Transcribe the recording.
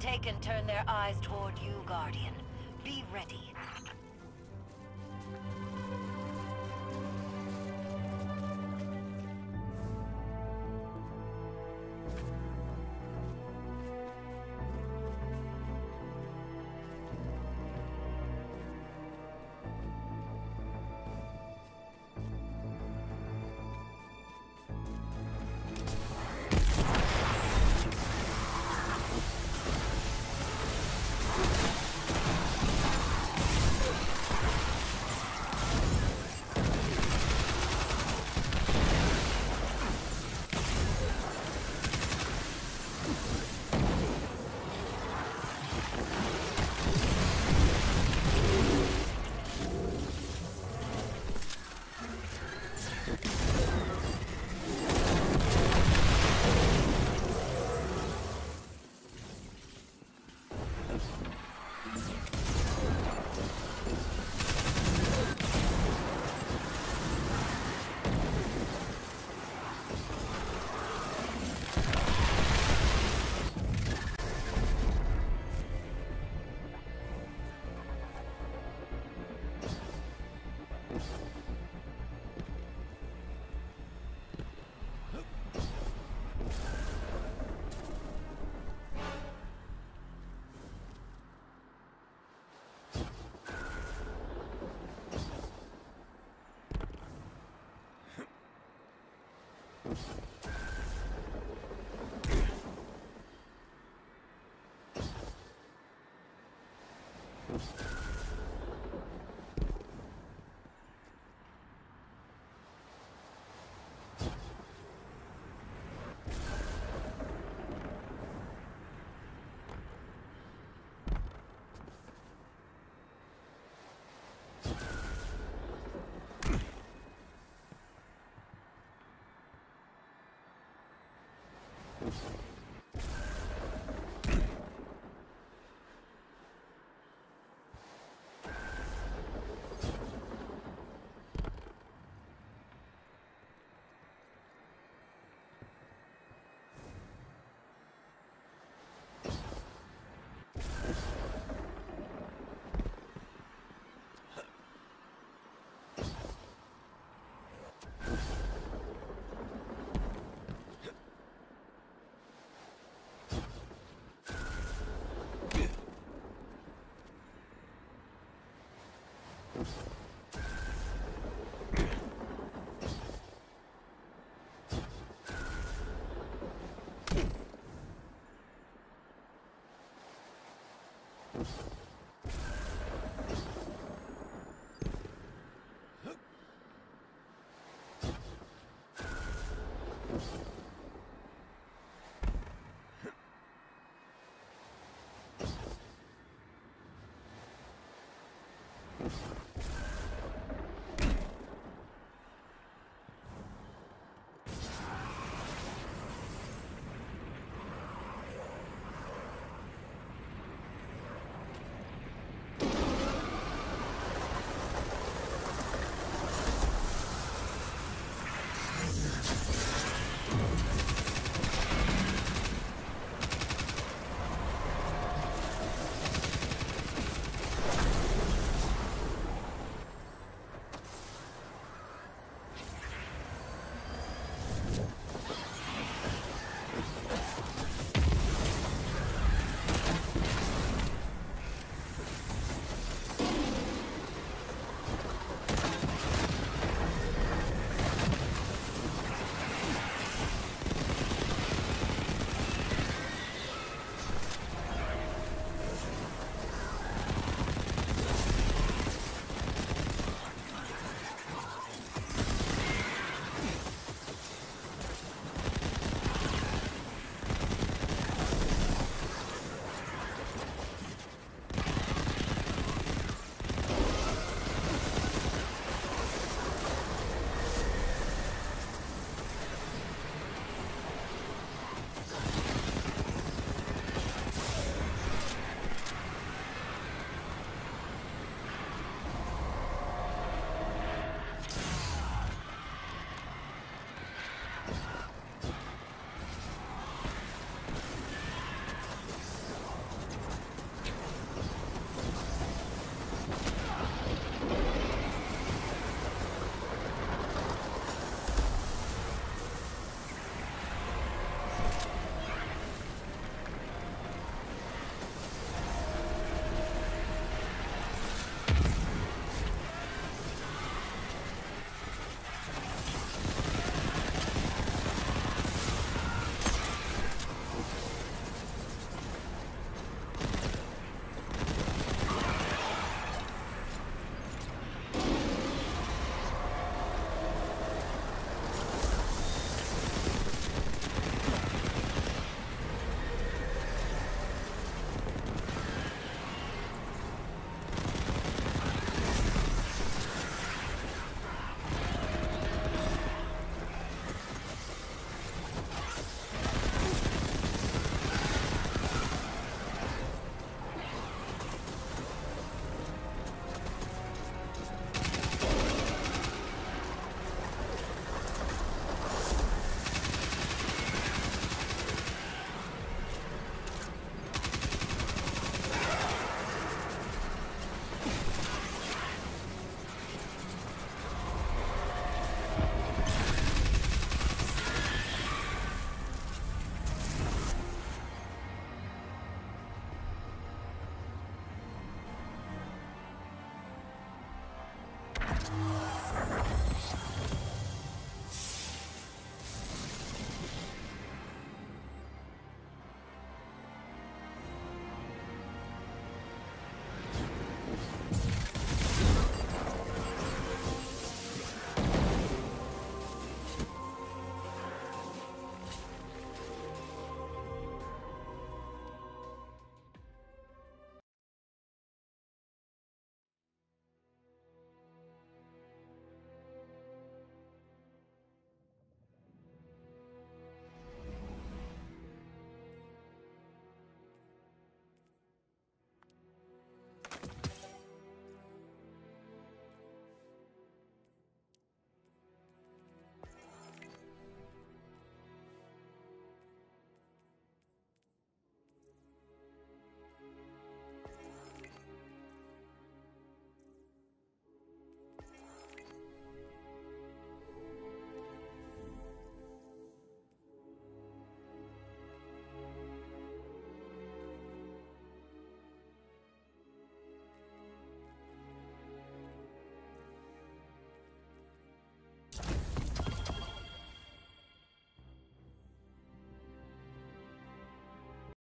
Taken turn their eyes toward you, Guardian. Be ready. Oops. you.